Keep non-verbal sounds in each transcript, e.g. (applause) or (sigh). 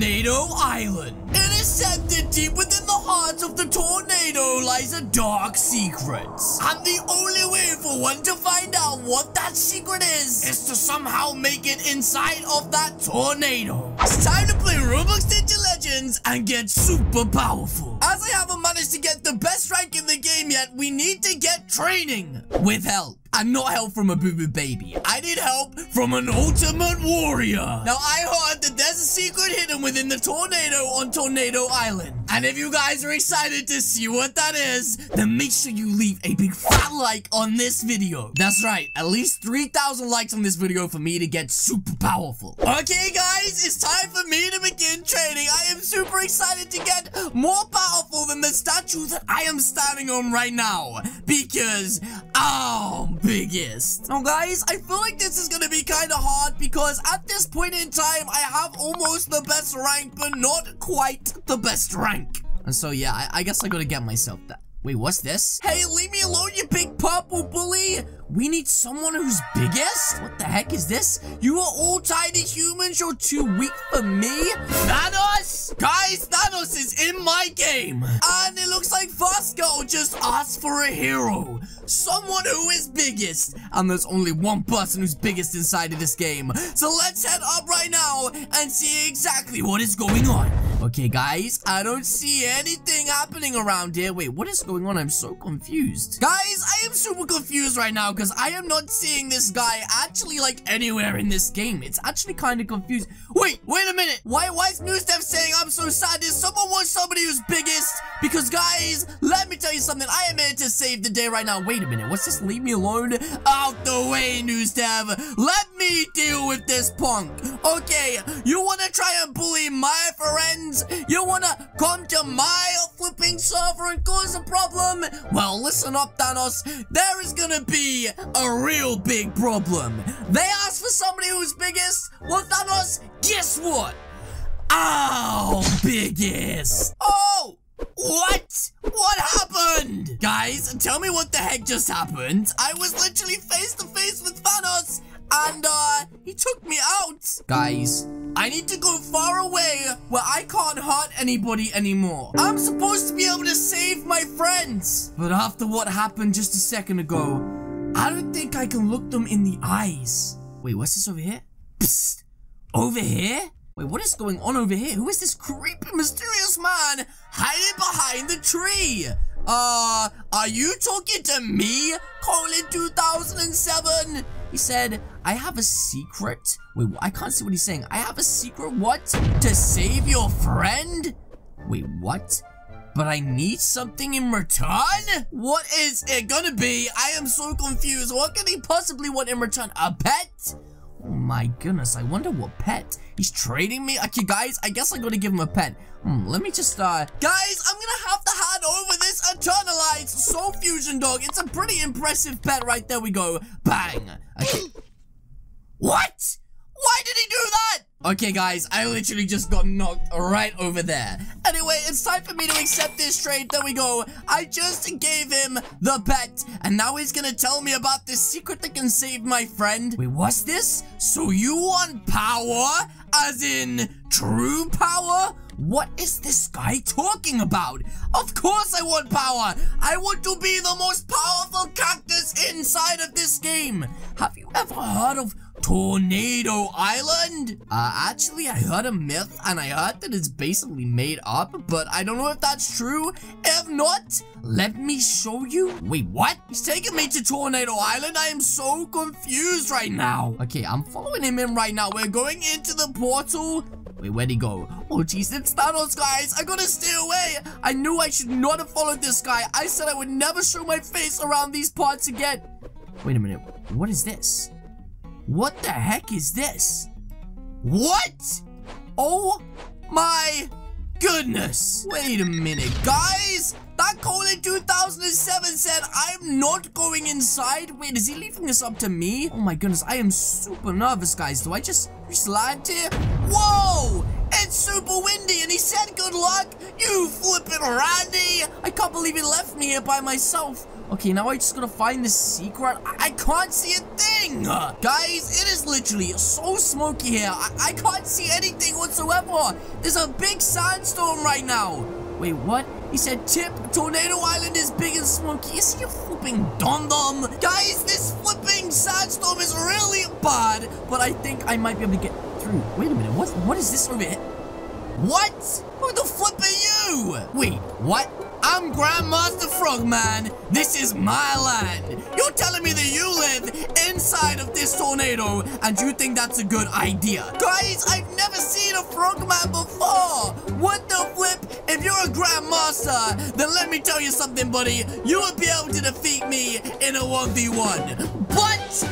Tornado Island. Intercepted deep within the heart of the tornado lies a dark secret. And the only way for one to find out what that secret is, is to somehow make it inside of that tornado. It's time to play Roblox Ninja Legends and get super powerful. As I haven't managed to get the best rank in the game yet, we need to get training with help. And not help from a boo-boo baby. I need help from an ultimate warrior. Now, I heard secret hidden within the tornado on Tornado Island. And if you guys are excited to see what that is, then make sure you leave a big fat like on this video. That's right, at least 3,000 likes on this video for me to get super powerful. Okay, guys, it's time for me to begin training. I am super excited to get more powerful than the statue that I am standing on right now. Because, oh, biggest. Now, guys, I feel like this is to be kind of hard because at this point in time, I have almost the best rank, but not quite the best rank. And so, yeah, I, I guess I gotta get myself that. Wait, what's this? Hey, leave me alone, you big purple bully! We need someone who's biggest? What the heck is this? You are all tiny humans, you're too weak for me? Thanos! Guys, Thanos is in my game! And it looks like Vasco just asked for a hero. Someone who is biggest. And there's only one person who's biggest inside of this game. So let's head up right now and see exactly what is going on. Okay, guys, I don't see anything happening around here. Wait, what is going on? I'm so confused. Guys, I am super confused right now because I am not seeing this guy actually, like, anywhere in this game. It's actually kind of confused. Wait, wait a minute. Why, why is Newstep saying I'm so sad? Does someone want somebody who's biggest? Because, guys, let me tell you something. I am here to save the day right now. Wait a minute. What's this? Leave me alone. Out the way, Newstep. Let me deal with this punk. Okay, you want to try and bully my friends? You wanna come to my flipping server and cause a problem? Well, listen up, Thanos. There is gonna be a real big problem. They asked for somebody who's biggest. Well, Thanos, guess what? Oh, biggest. What? What happened? Guys, tell me what the heck just happened. I was literally face to face with Thanos and uh, he took me out. Guys, I need to go far away where I can't hurt anybody anymore. I'm supposed to be able to save my friends. But after what happened just a second ago, I don't think I can look them in the eyes. Wait, what's this over here? Psst. Over here? Wait, what is going on over here? Who is this creepy, mysterious man hiding behind the tree? Uh, are you talking to me, Colin 2007? He said, I have a secret. Wait, I can't see what he's saying. I have a secret, what? To save your friend? Wait, what? But I need something in return? What is it gonna be? I am so confused. What can he possibly want in return? A pet? Oh my goodness, I wonder what pet. He's trading me? Okay, guys, I guess I'm gonna give him a pet. Hmm, let me just, uh... Guys, I'm gonna have to hand over this Eternalized Soul Fusion Dog. It's a pretty impressive pet right there we go. Bang. Okay. (clears throat) what? Why did he do that? Okay, guys, I literally just got knocked right over there. Anyway, it's time for me to accept this trade. There we go. I just gave him the pet, and now he's gonna tell me about this secret that can save my friend. Wait, what's this? So you want power? As in, true power? What is this guy talking about? Of course I want power! I want to be the most powerful cactus inside of this game! Have you ever heard of Tornado Island? Uh, actually, I heard a myth, and I heard that it's basically made up, but I don't know if that's true. If not, let me show you. Wait, what? He's taking me to Tornado Island? I am so confused right now. Okay, I'm following him in right now. We're going into the portal. Wait, where'd he go? Oh, jeez, it's Thanos, guys. I gotta stay away. I knew I should not have followed this guy. I said I would never show my face around these parts again. Wait a minute. What is this? What the heck is this? What? Oh my goodness. Wait a minute, guys. That Colin 2007 said I'm not going inside. Wait, is he leaving this up to me? Oh my goodness, I am super nervous, guys. Do I just, just land here? Whoa! It's super windy and he said good luck. You flippin' Randy. I can't believe he left me here by myself. Okay, now I just gotta find the secret. I, I can't see a thing. Guys, it is literally so smoky here. I, I can't see anything whatsoever. There's a big sandstorm right now. Wait, what? He said, Tip, Tornado Island is big and smoky. Is he a flipping dum-dum? Guys, this flipping sandstorm is really bad, but I think I might be able to get through. Wait a minute, what, what is this over here? What? Who the flip are you? Wait, what? I'm Grandmaster Frogman. This is my land. You're telling me that you live inside of this tornado and you think that's a good idea. Guys, I've never seen a Frogman before. What the flip? If you're a Grandmaster, then let me tell you something, buddy. You will be able to defeat me in a 1v1. What?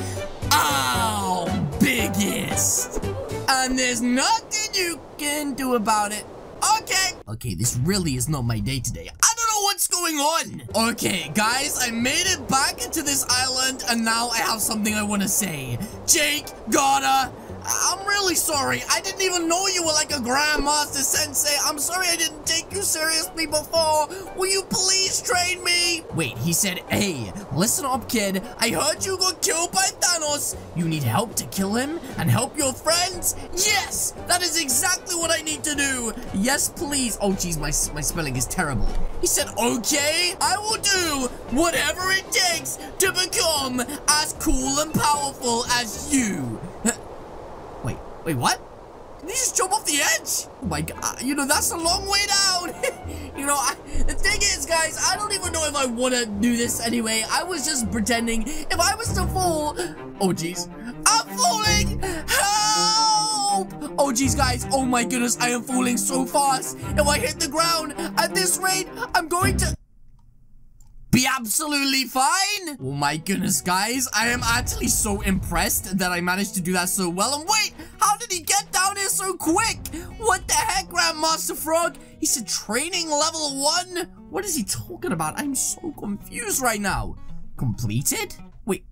Oh, biggest. And there's nothing you can do about it. Okay. Okay, this really is not my day today. I what's going on. Okay, guys, I made it back into this island, and now I have something I want to say. Jake, Gotta, I'm really sorry. I didn't even know you were like a Grandmaster Sensei. I'm sorry I didn't take you seriously before. Will you please train me? Wait, he said, hey, listen up, kid. I heard you got killed by Thanos. You need help to kill him and help your friends? Yes, that is exactly what I need to do. Yes, please. Oh, jeez, my, my spelling is terrible. He said, okay, I will do whatever it takes to become as cool and powerful as you. Wait, what? Did he just jump off the edge? Oh my god, uh, you know, that's a long way down. (laughs) you know, I, the thing is, guys, I don't even know if I want to do this anyway. I was just pretending. If I was to fall... Oh, jeez. I'm falling! Help! Oh, jeez, guys. Oh, my goodness. I am falling so fast. If I hit the ground at this rate, I'm going to be absolutely fine. Oh my goodness, guys. I am actually so impressed that I managed to do that so well. And wait, how did he get down here so quick? What the heck, Grandmaster Frog? He said training level one? What is he talking about? I'm so confused right now. Completed? Wait,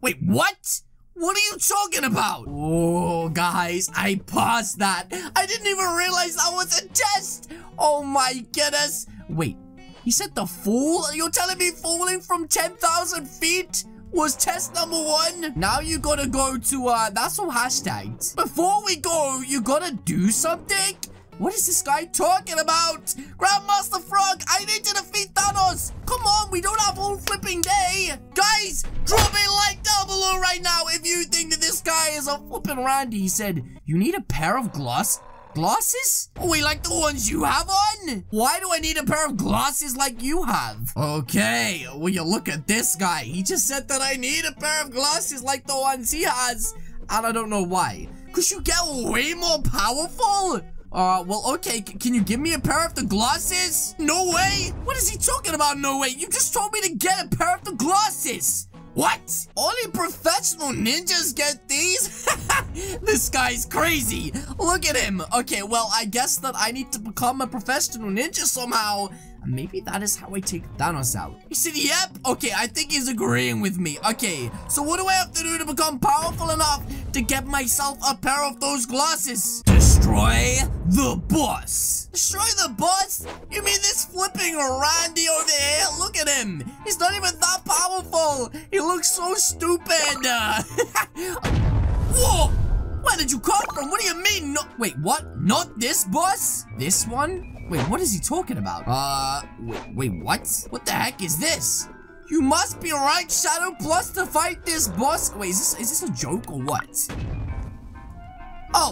wait, what? What are you talking about? Oh, guys, I paused that. I didn't even realize that was a test. Oh my goodness. Wait, he said the fool? You're telling me falling from 10,000 feet? Was test number one. Now you gotta go to, uh, that's all hashtags. Before we go, you gotta do something? What is this guy talking about? Grandmaster Frog, I need to defeat Thanos. Come on, we don't have all flipping day. Guys, drop a like down below right now if you think that this guy is a flipping Randy. He said, you need a pair of gloss Glasses? Wait, like the ones you have on? Why do I need a pair of glasses like you have? Okay, well, you look at this guy. He just said that I need a pair of glasses like the ones he has. And I don't know why. Because you get way more powerful? Uh, well, okay, C can you give me a pair of the glasses? No way! What is he talking about, no way? You just told me to get a pair of the glasses! What? Only professional ninjas get these? (laughs) this guy's crazy. Look at him. Okay, well, I guess that I need to become a professional ninja somehow. Maybe that is how I take Thanos out. He said, yep. Okay, I think he's agreeing with me. Okay, so what do I have to do to become powerful enough to get myself a pair of those glasses? Destroy the boss. Destroy the boss? You mean this flipping Randy over here? Look at him. He's not even that powerful. He looks so stupid. (laughs) Whoa! Where did you come from? What do you mean? No wait, what? Not this boss? This one? Wait, what is he talking about? Uh, wait, wait, what? What the heck is this? You must be right, Shadow Plus, to fight this boss. Wait, is this, is this a joke or what?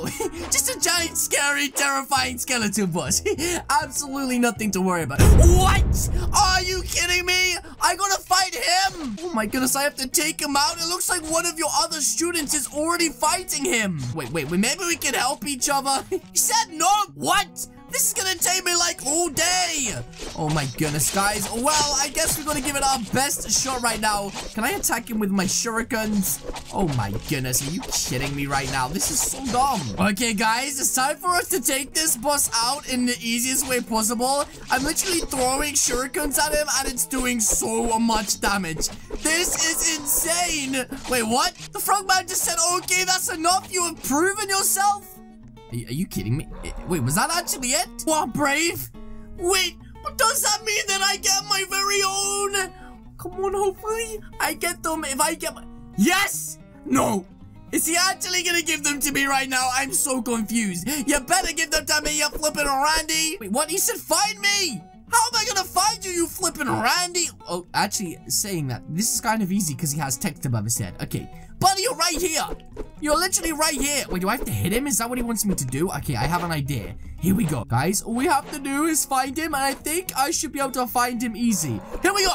(laughs) Just a giant, scary, terrifying skeleton boss. (laughs) Absolutely nothing to worry about. What? Are you kidding me? I gotta fight him? Oh my goodness, I have to take him out? It looks like one of your other students is already fighting him. Wait, wait, wait, maybe we can help each other. he said no. What? This is gonna take me like all day. Oh my goodness, guys. Well, I guess we're gonna give it our best shot right now. Can I attack him with my shurikens? Oh my goodness, are you kidding me right now? This is so dumb. Okay, guys, it's time for us to take this boss out in the easiest way possible. I'm literally throwing shurikens at him and it's doing so much damage. This is insane. Wait, what? The frogman just said, okay, that's enough. You have proven yourself. Are you kidding me? Eh, wait, was that actually it? What, Brave? Wait, what does that mean that I get my very own Come on, hopefully I get them if I get my... Yes! No! Is he actually gonna give them to me right now? I'm so confused. You better give them to me, you flipping Randy. Wait, what? He said find me! How am I gonna find you, you flipping Randy? Oh, actually, saying that, this is kind of easy because he has text above his head. Okay, buddy, you're right here. You're literally right here. Wait, do I have to hit him? Is that what he wants me to do? Okay, I have an idea. Here we go. Guys, all we have to do is find him, and I think I should be able to find him easy. Here we go.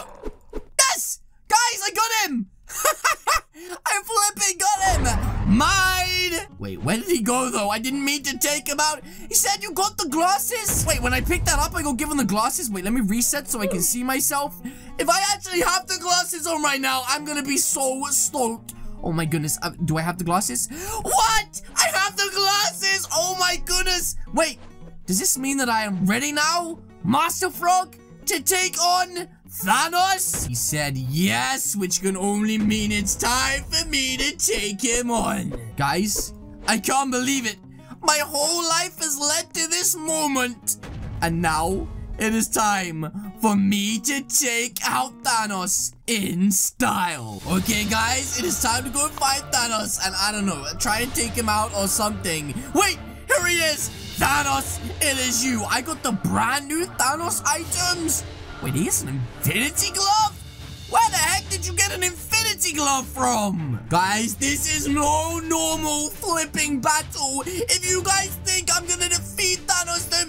Yes! Guys, I got him! (laughs) I flipping got him! Mine! Wait, where did he go, though? I didn't mean to take him out. He said you got the glasses? Wait, when I pick that up, I go give him the glasses? Wait, let me reset so I can see myself. If I actually have the glasses on right now, I'm gonna be so stoked. Oh my goodness, uh, do I have the glasses? What? I have the glasses! Oh my goodness! Wait, does this mean that I am ready now? Master Frog? To take on Thanos? He said yes, which can only mean it's time for me to take him on. Guys, I can't believe it. My whole life has led to this moment. And now, it is time for me to take out Thanos in style. Okay, guys, it is time to go and fight Thanos. And I don't know, try and take him out or something. Wait, here he is. Thanos, it is you. I got the brand new Thanos items. Wait, he has an infinity glove? Where the heck did you get an infinity glove from? Guys, this is no normal flipping battle. If you guys think I'm gonna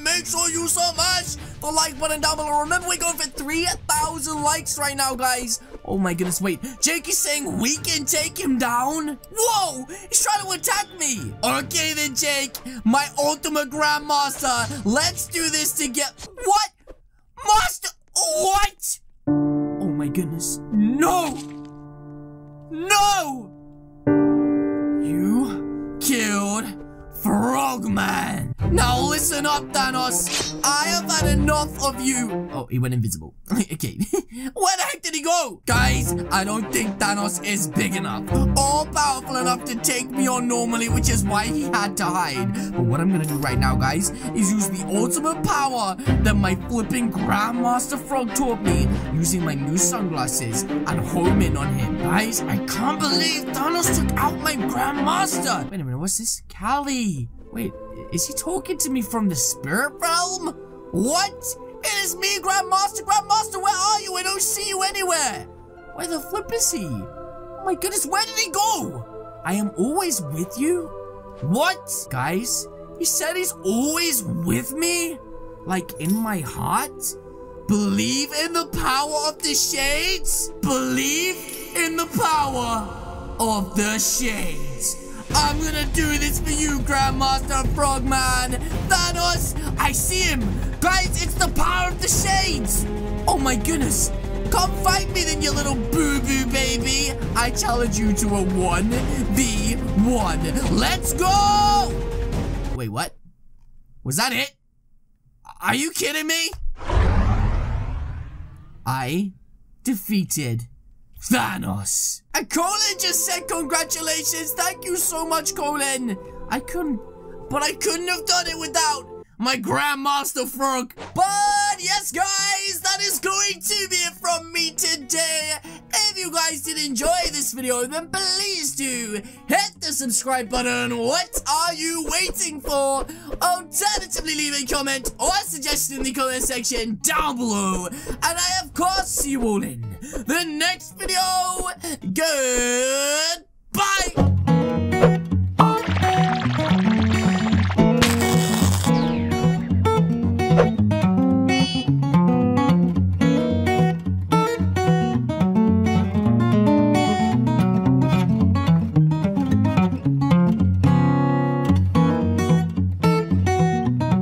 make sure you smash the like button down below. Remember, we're going for 3,000 likes right now, guys. Oh my goodness, wait. Jake is saying we can take him down? Whoa, he's trying to attack me. Okay then, Jake, my ultimate grandmaster. Let's do this to get... What? Master... What? Oh my goodness. No! No! You killed Frogman. Now listen up, Thanos. I have had enough of you. Oh, he went invisible. (laughs) okay. (laughs) Where the heck did he go? Guys, I don't think Thanos is big enough or powerful enough to take me on normally, which is why he had to hide. But what I'm gonna do right now, guys, is use the ultimate power that my flipping Grandmaster Frog taught me using my new sunglasses and home in on him. Guys, I can't believe Thanos took out my Grandmaster. Wait a minute, what's this? Callie. Wait, is he talking to me from the spirit realm? What? It is me, Grandmaster. Grandmaster, where are you? I don't see you anywhere. Where the flip is he? Oh my goodness, where did he go? I am always with you? What? Guys, he said he's always with me? Like in my heart? Believe in the power of the shades? Believe in the power of the shades. I'm gonna do this for you, Grandmaster Frogman. Thanos, I see him. Guys, it's the power of the shades. Oh my goodness. Come fight me then, you little boo-boo baby. I challenge you to a 1v1. Let's go! Wait, what? Was that it? Are you kidding me? I defeated Thanos. And Colin just said congratulations. Thank you so much, Colin. I couldn't, but I couldn't have done it without my Grandmaster Frog. But yes, guys, that is going to be it from me today. If you guys did enjoy this video, then please do hit the subscribe button. What are you waiting for? Alternatively, leave a comment or a suggestion in the comment section down below. And I, of course, see you all in the next video. Goodbye.